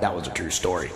That was a true story.